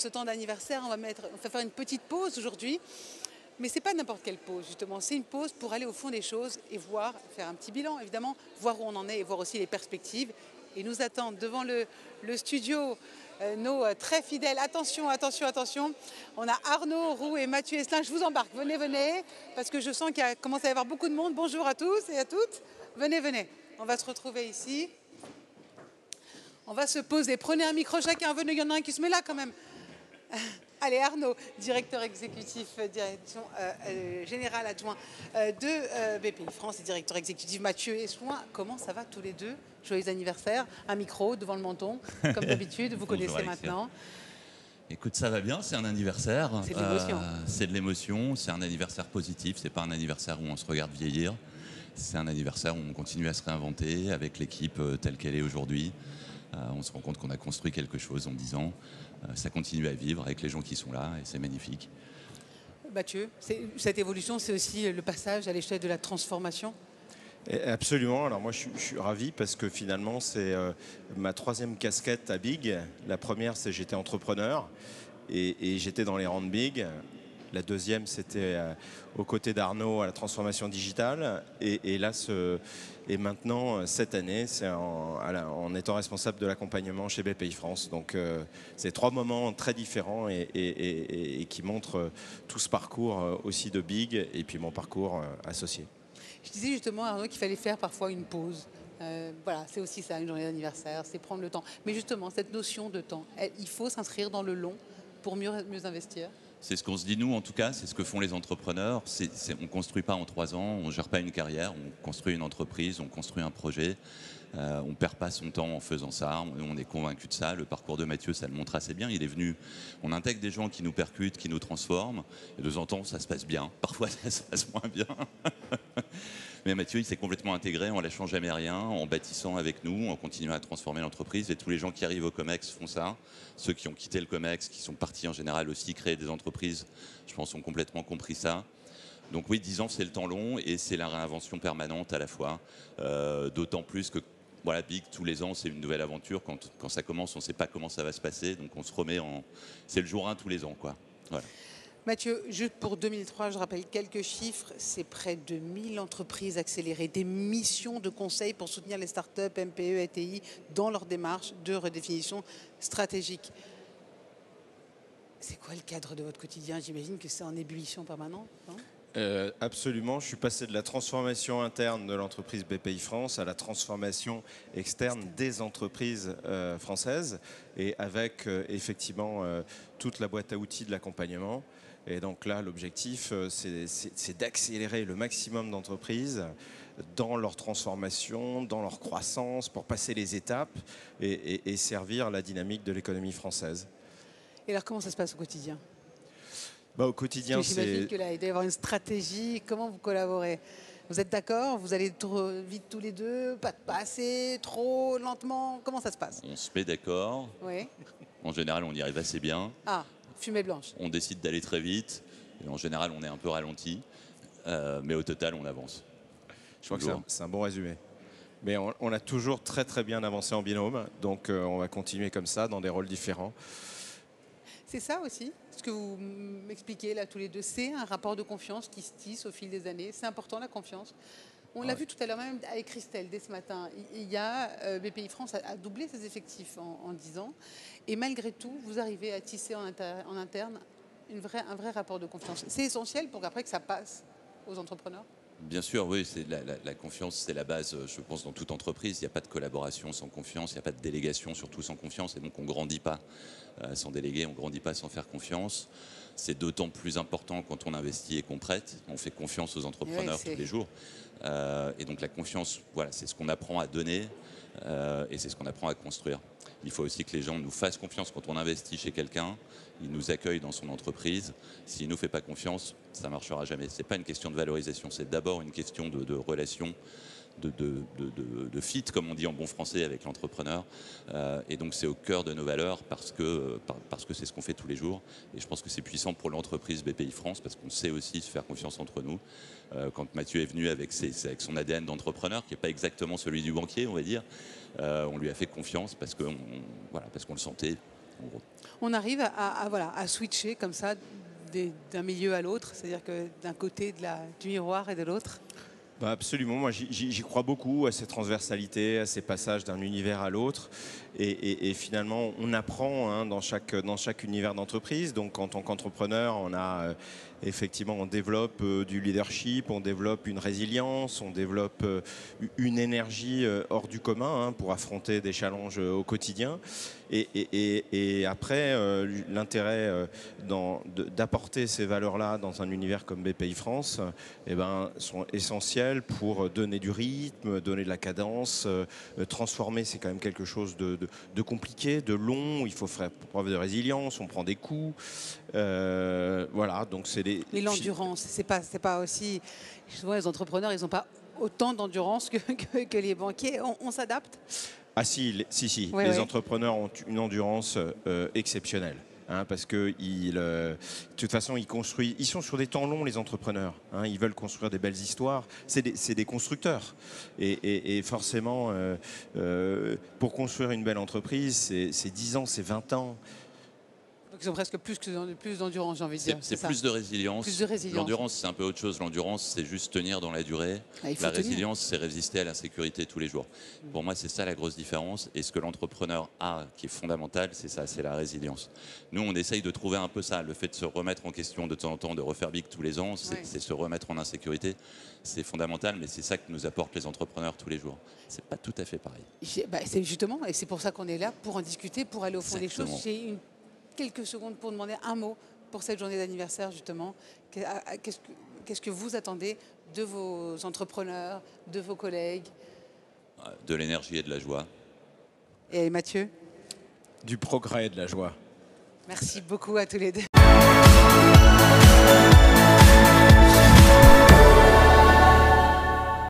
ce temps d'anniversaire, on va faire une petite pause aujourd'hui. Mais ce n'est pas n'importe quelle pause, justement. C'est une pause pour aller au fond des choses et voir, faire un petit bilan, évidemment, voir où on en est et voir aussi les perspectives. Et nous attendent devant le, le studio euh, nos euh, très fidèles. Attention, attention, attention. On a Arnaud Roux et Mathieu Esselin. Je vous embarque. Venez, venez. Parce que je sens qu'il commence à y avoir beaucoup de monde. Bonjour à tous et à toutes. Venez, venez. On va se retrouver ici. On va se poser. Prenez un micro chacun. Venez, il y en a un qui se met là quand même. Allez, Arnaud, directeur exécutif, euh, direction euh, général adjoint de BPI France et directeur exécutif Mathieu Esselin. Comment ça va tous les deux? Joyeux anniversaire, un micro devant le menton, comme d'habitude, vous connaissez maintenant. Écoute, ça va bien, c'est un anniversaire. C'est de l'émotion. Euh, c'est de l'émotion, c'est un anniversaire positif, c'est pas un anniversaire où on se regarde vieillir. C'est un anniversaire où on continue à se réinventer avec l'équipe euh, telle qu'elle est aujourd'hui. Euh, on se rend compte qu'on a construit quelque chose en 10 ans. ça continue à vivre avec les gens qui sont là et c'est magnifique. Mathieu, cette évolution, c'est aussi le passage à l'échelle de la transformation? Absolument. Alors moi, je suis, ravi parce que finalement, c'est euh, ma troisième casquette à Big. La première, c'est j'étais entrepreneur et, j'étais dans les rangs de Big. La deuxième, c'était euh, aux côtés d'Arnaud à la transformation digitale. Et, là, et maintenant, cette année, c'est en, étant responsable de l'accompagnement chez BPI France. Donc, euh, c'est trois moments très différents et, qui montrent tout ce parcours aussi de Big et puis mon parcours associé. Je disais justement, Arnaud, qu'il fallait faire parfois une pause. Euh, voilà, c'est aussi ça, une journée d'anniversaire, c'est prendre le temps. Mais justement, cette notion de temps, il faut s'inscrire dans le long pour mieux, mieux investir. C'est ce qu'on se dit nous, en tout cas, c'est ce que font les entrepreneurs. on ne construit pas en trois ans, on ne gère pas une carrière, on construit une entreprise, on construit un projet. Euh, on ne perd pas son temps en faisant ça, on, est convaincu de ça. Le parcours de Mathieu, ça le montre assez bien. Il est venu, on intègre des gens qui nous percutent, qui nous transforment. Et de temps en temps, ça se passe bien. Parfois, ça se passe moins bien. Mais Mathieu, il s'est complètement intégré en lâchant jamais rien, en bâtissant avec nous, en continuant à transformer l'entreprise. Et tous les gens qui arrivent au COMEX font ça. Ceux qui ont quitté le COMEX, qui sont partis en général aussi créer des entreprises, je pense, ont complètement compris ça. Donc oui, 10 ans, c'est le temps long et c'est la réinvention permanente à la fois. Euh, d'autant plus que voilà, Big, tous les ans, c'est une nouvelle aventure. Quand, quand ça commence, on ne sait pas comment ça va se passer. Donc on se remet en. C'est le jour 1 tous les ans. Quoi. Mathieu, juste pour 2003, je rappelle quelques chiffres. C'est près de 1000 entreprises accélérées, des missions de conseil pour soutenir les startups, MPE, ETI dans leur démarche de redéfinition stratégique. C'est quoi le cadre de votre quotidien? J'imagine que c'est en ébullition permanente. Euh, absolument. Je suis passé de la transformation interne de l'entreprise BPI France à la transformation externe des entreprises euh, françaises et avec euh, effectivement toute la boîte à outils de l'accompagnement. Et donc là, l'objectif, c'est d'accélérer le maximum d'entreprises dans leur transformation, dans leur croissance, pour passer les étapes et servir la dynamique de l'économie française. Et alors, comment ça se passe au quotidien? Bah, au quotidien, c'est. J'imagine qu'il doit y avoir une stratégie. Comment vous collaborez? Vous êtes d'accord? Vous allez trop vite tous les deux Pas, pas assez Trop lentement? Comment ça se passe? On se met d'accord. Oui. En général, on y arrive assez bien. Ah, fumée blanche. On décide d'aller très vite. Et en général, on est un peu ralenti. Euh, mais au total, on avance. Je crois que c'est un, bon résumé. Mais on, a toujours très très bien avancé en binôme. Donc euh, on va continuer comme ça dans des rôles différents. C'est ça aussi, ce que vous m'expliquez là tous les deux. C'est un rapport de confiance qui se tisse au fil des années. C'est important la confiance. On l'a vu tout à l'heure même avec Christelle dès ce matin. Il y a euh, BPI France a, doublé ses effectifs en, 10 ans. Et malgré tout, vous arrivez à tisser en, interne une vraie, un vrai rapport de confiance. C'est essentiel pour qu'après que ça passe aux entrepreneurs Bien sûr, oui, c'est la, confiance, c'est la base, je pense, dans toute entreprise. Il n'y a pas de collaboration sans confiance, il n'y a pas de délégation surtout sans confiance, et donc on ne grandit pas euh, sans déléguer, on ne grandit pas sans faire confiance. C'est d'autant plus important quand on investit et qu'on prête. On fait confiance aux entrepreneurs tous les jours. Euh, et donc la confiance, voilà, c'est ce qu'on apprend à donner euh, et c'est ce qu'on apprend à construire. Il faut aussi que les gens nous fassent confiance quand on investit chez quelqu'un, il nous accueille dans son entreprise. S'il ne nous fait pas confiance, ça ne marchera jamais. Ce n'est pas une question de valorisation, c'est d'abord une question de, relation. De, fit, comme on dit en bon français, avec l'entrepreneur. Euh, et donc c'est au cœur de nos valeurs parce que parce que c'est ce qu'on fait tous les jours. Et je pense que c'est puissant pour l'entreprise BPI France parce qu'on sait aussi se faire confiance entre nous. Euh, quand Mathieu est venu avec, son ADN d'entrepreneur, qui n'est pas exactement celui du banquier, on va dire, euh, on lui a fait confiance parce qu'on voilà, parce le sentait en gros. On arrive à, voilà, à switcher comme ça d'un milieu à l'autre, c'est-à-dire que d'un côté du miroir et de l'autre bah, absolument, moi j'y crois beaucoup à ces transversalités, à ces passages d'un univers à l'autre. Et, finalement, on apprend hein, dans, chaque, dans chaque univers d'entreprise. Donc en tant qu'entrepreneur, on a euh, effectivement, on développe euh, du leadership, on développe une résilience, on développe euh, une énergie hors du commun hein, pour affronter des challenges au quotidien. Et, après, l'intérêt d'apporter ces valeurs-là dans un univers comme BPI France eh ben, sont essentiels pour donner du rythme, donner de la cadence, transformer, c'est quand même quelque chose de, compliqué, de long. Il faut faire preuve de résilience. On prend des coups. Euh, voilà, donc c'est les. Mais l'endurance, c'est pas, c'est pas aussi. Souvent, les entrepreneurs, ils n'ont pas autant d'endurance que, que, les banquiers. On, s'adapte? Ah si, si, si. les entrepreneurs ont une endurance euh, exceptionnelle. Hein, parce que euh, de toute façon, ils construisent. Ils sont sur des temps longs, les entrepreneurs. Hein, ils veulent construire des belles histoires. C'est des, constructeurs. Et, forcément, euh, pour construire une belle entreprise, c'est 10 ans, c'est 20 ans ils ont presque plus, plus d'endurance, j'ai envie de dire. C'est plus de résilience. L'endurance, c'est un peu autre chose. L'endurance, c'est juste tenir dans la durée. Ah, la résilience, c'est résister à l'insécurité tous les jours. Pour moi, c'est ça la grosse différence. Et ce que l'entrepreneur a, qui est fondamental, c'est ça, c'est la résilience. Nous, on essaye de trouver un peu ça. Le fait de se remettre en question de temps en temps, de refaire big tous les ans, c'est se remettre en insécurité. C'est fondamental, mais c'est ça que nous apportent les entrepreneurs tous les jours. C'est pas tout à fait pareil. Bah, c'est justement, et c'est pour ça qu'on est là, pour en discuter, pour aller au fond des choses. J'ai une quelques secondes pour demander un mot pour cette journée d'anniversaire, justement. Qu'est-ce que, vous attendez de vos entrepreneurs, de vos collègues? De l'énergie et de la joie. Et Mathieu? Du progrès et de la joie. Merci beaucoup à tous les deux.